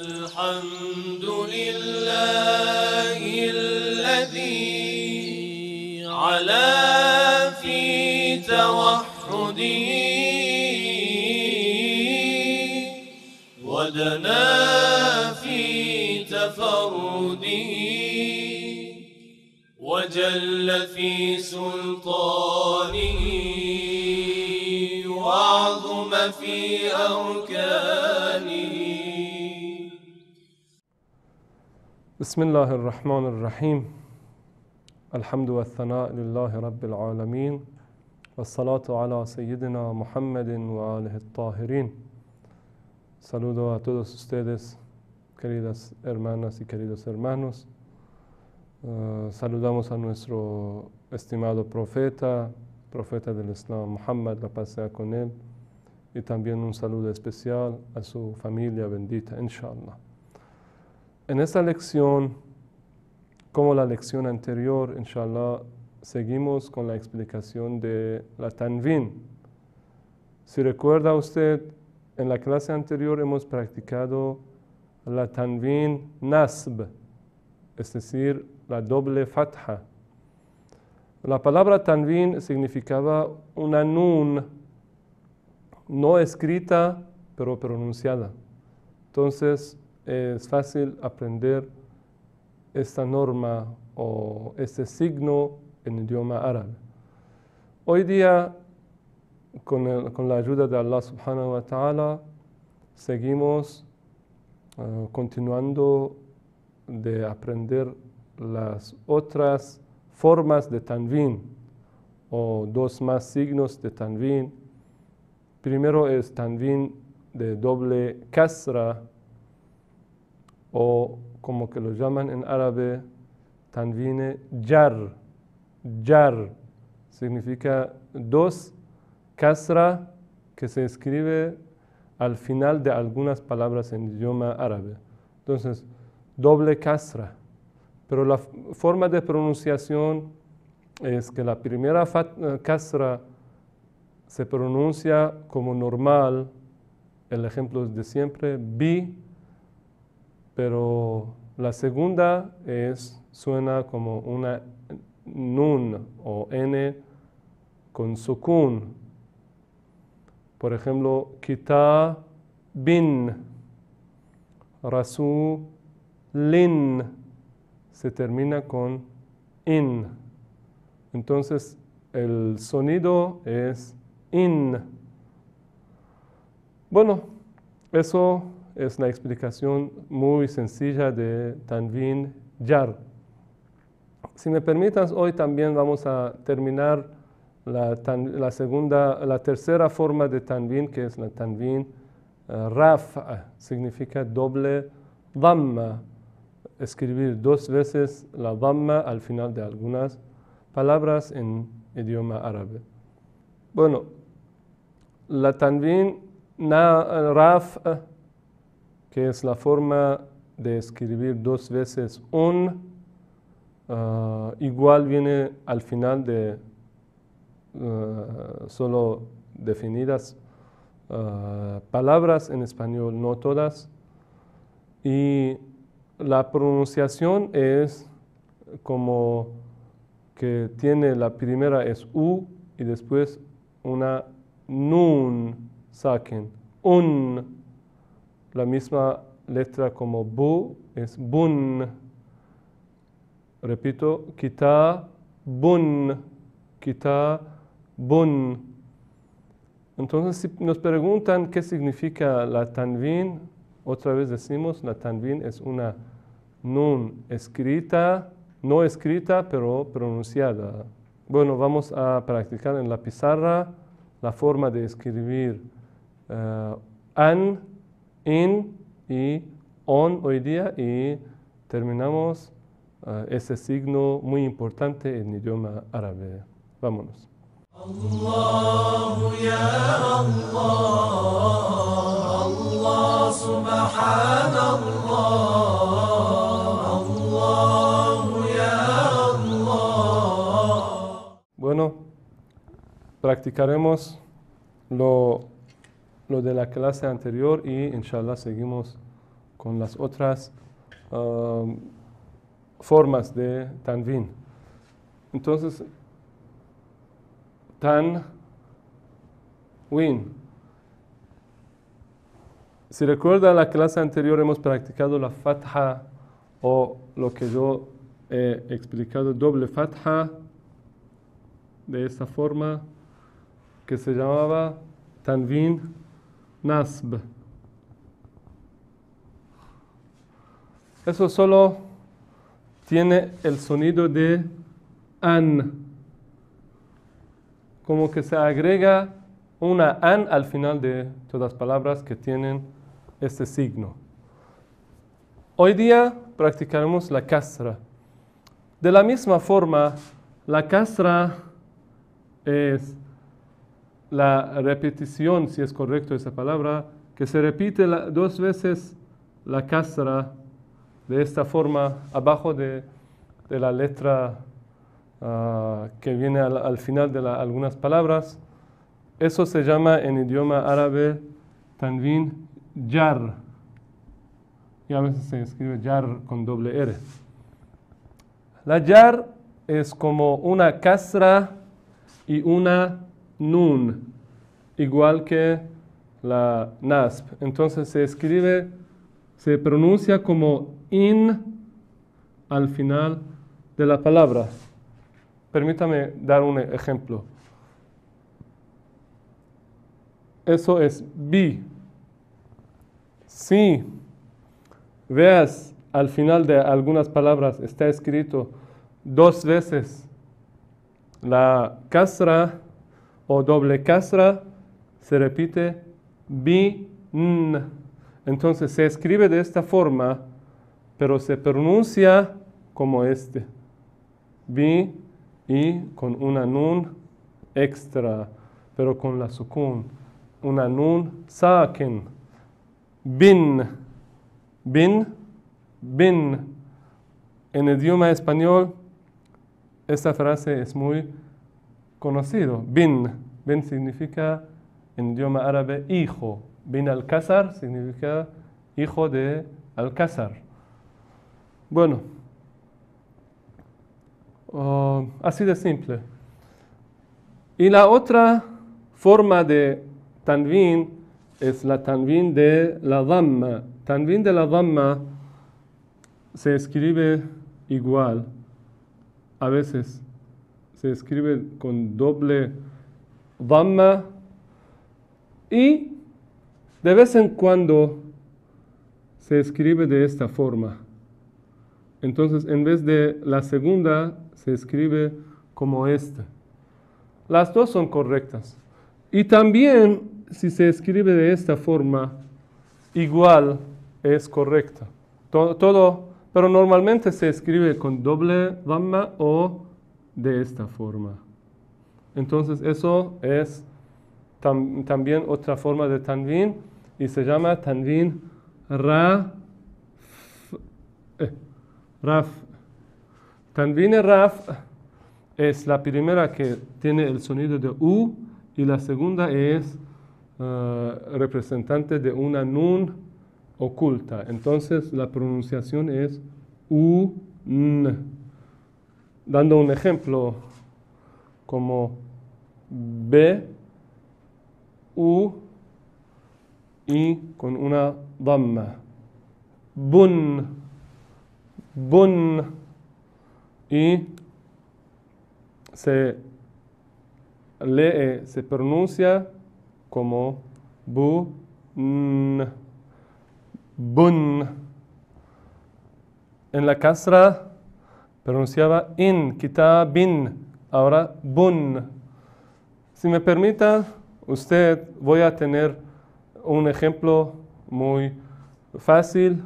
الحمد لله الذي علا في توحده ودنا في تفرده وجل في سلطانه وعظم في أركانه بسم الله الرحمن الرحيم الحمد والثناء لله رب العالمين والصلاة على سيدنا محمد وآله الطاهرين Saludo a todos ustedes, queridas hermanas y queridos hermanos. Uh, saludamos a nuestro estimado profeta, profeta del Islam, Muhammad, la paz sea con él, y también un saludo especial a su familia bendita, inshallah. En esta lección, como la lección anterior, inshallah, seguimos con la explicación de la tanvin. Si recuerda usted, en la clase anterior hemos practicado la tanvin nasb, es decir, la doble fatha. La palabra tanvin significaba una nun no escrita, pero pronunciada. Entonces, es fácil aprender esta norma o este signo en idioma árabe. Hoy día, con, con la ayuda de Allah subhanahu wa ta'ala, seguimos uh, continuando de aprender las otras formas de tanvin o dos más signos de tanvin. Primero es tanvin de doble kasra o como que lo llaman en árabe, tanvine jar. Jar significa dos kasra que se escribe al final de algunas palabras en idioma árabe. Entonces, doble kasra. Pero la forma de pronunciación es que la primera kasra se pronuncia como normal, el ejemplo es de siempre, bi, pero la segunda es, suena como una nun o n con sukun. Por ejemplo, kita bin, rasu lin, se termina con in. Entonces, el sonido es in. Bueno, eso es la explicación muy sencilla de Tanvin Yar. Si me permitas, hoy también vamos a terminar la, la segunda, la tercera forma de Tanvin, que es la Tanvin uh, Raf, significa doble Dhamma, escribir dos veces la Dhamma al final de algunas palabras en idioma árabe. Bueno, la Tanvin Raf que es la forma de escribir dos veces un, uh, igual viene al final de uh, solo definidas uh, palabras en español, no todas. Y la pronunciación es como que tiene la primera es u y después una nun saquen, un la misma letra como bu es bun. Repito, kita bun, kita bun. Entonces, si nos preguntan qué significa la tanvin, otra vez decimos, la tanvin es una nun escrita, no escrita, pero pronunciada. Bueno, vamos a practicar en la pizarra la forma de escribir uh, an in y on hoy día y terminamos uh, ese signo muy importante en idioma árabe. Vámonos. الله يا الله الله سبحان الله الله يا الله Bueno, practicaremos lo, lo de la clase anterior y inshallah seguimos con las otras um, formas de tanvin. Entonces, tan win. Si recuerda la clase anterior hemos practicado la fatha o lo que yo he explicado, doble fatha de esta forma que se llamaba tanvin nasb. Eso solo tiene el sonido de an, como que se agrega una an al final de todas las palabras que tienen este signo. Hoy día practicaremos la casra. De la misma forma, la casra es la repetición, si es correcto esa palabra, que se repite dos veces la casra de esta forma abajo de, de la letra ah, que viene al, al final de algunas palabras. Eso se llama en idioma árabe tanvin jar. Y a veces se escribe jar con doble R. La jar es como una casra y una nun, igual que la nasb. Entonces se escribe, se pronuncia como in al final de la palabra. Permítame dar un ejemplo. Eso es bi. Si veas al final de algunas palabras está escrito dos veces la casra o doble casra, se repite bi n. Entonces se escribe de esta forma, pero se pronuncia como este. Bi y con una nun extra, pero con la sukun. Una nun sakin. Bin. Bin. Bin. En idioma español, esta frase es muy conocido. Bin. Bin significa en idioma árabe hijo. Bin Alcázar significa hijo de Alcázar. Bueno, oh, así de simple. Y la otra forma de tanvin es la tanvin de la dhamma. Tanvin de la dhamma se escribe igual. A veces se escribe con doble dhamma y de vez en cuando se escribe de esta forma. Entonces, en vez de la segunda, se escribe como esta. Las dos son correctas. Y también, si se escribe de esta forma, igual es correcta. Todo, todo pero normalmente se escribe con doble dhamma o de esta forma. Entonces, eso es tam- también otra forma de tanvin y se llama tanvin raf. eh, raf. Tanvin raf es la primera que tiene el sonido de U y la segunda es eh, representante de una nun oculta. Entonces la pronunciación es U, N. Dando un ejemplo como B, U y con una dhamma. Bun, bun y se lee, se pronuncia como bu, n, bun. En la casra pronunciaba in, kitabin, ahora bun. Si me permita usted, voy a tener un ejemplo muy fácil.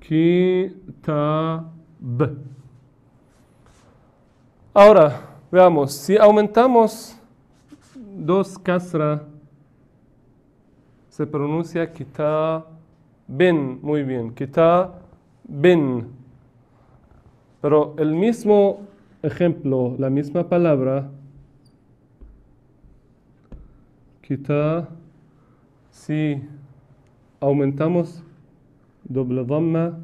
Kitab. Ahora, veamos, si aumentamos dos casra, se pronuncia kitabin, muy bien, kitabin. Pero el mismo ejemplo, la misma palabra, kita. Si aumentamos doble dhamma,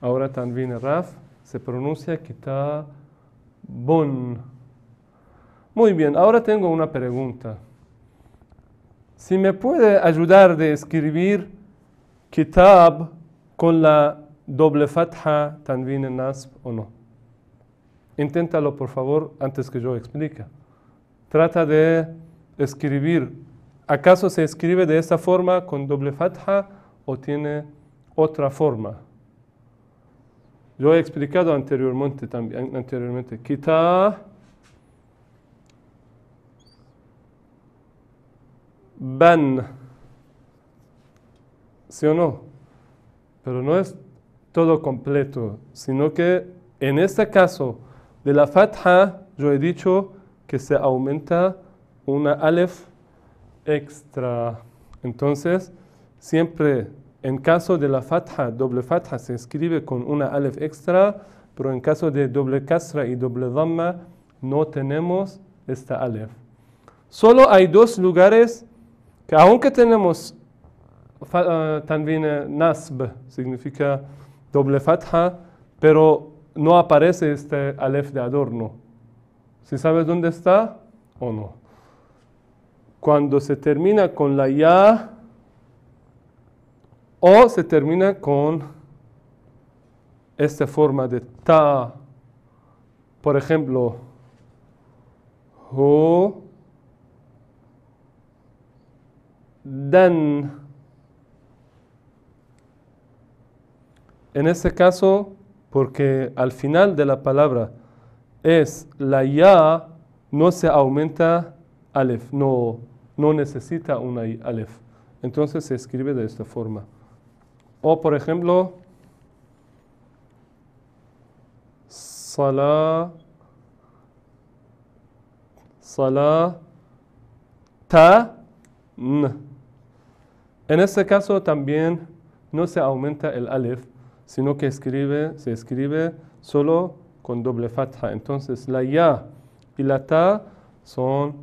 ahora también raf, se pronuncia kita bon. Muy bien, ahora tengo una pregunta. Si me puede ayudar de escribir kitab con la doble fatha tanvin en nasb o no. Inténtalo por favor antes que yo explique. Trata de escribir. ¿Acaso se escribe de esta forma con doble fatha o tiene otra forma? Yo he explicado anteriormente también anteriormente. Kita ban. ¿Sí o no? Pero no es todo completo, sino que en este caso de la fatha yo he dicho que se aumenta una alef extra. Entonces, siempre en caso de la fatha, doble fatha, se escribe con una alef extra, pero en caso de doble kasra y doble dhamma, no tenemos esta alef. Solo hay dos lugares que aunque tenemos uh, también uh, nasb, significa doble fatha, pero no aparece este alef de adorno. ¿Si sabes dónde está o no? Cuando se termina con la ya o se termina con esta forma de ta. Por ejemplo, ho, dan. En este caso, porque al final de la palabra es la ya, no se aumenta alef, no, no necesita una alef. Entonces se escribe de esta forma. O por ejemplo, sala, sala, ta, n. En este caso también no se aumenta el alef, sino que se escribe solo con doble fatha. Entonces la ya y la ta son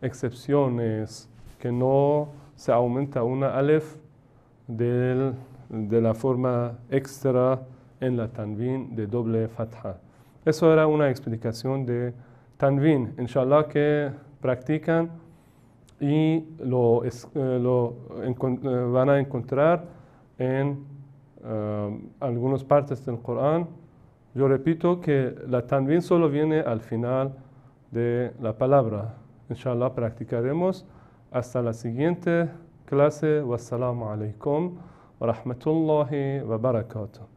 excepciones que no se aumenta una alef de la forma extra en la tanvin de doble fatha. Eso era una explicación de tanvin. Inshallah que practican y lo, eh, lo eh, van a encontrar en uh, algunas partes del Corán. Yo repito que la tanvin solo viene al final de la palabra. Inshallah practicaremos hasta la siguiente clase. Wassalamu alaikum wa rahmatullahi wa barakatuh.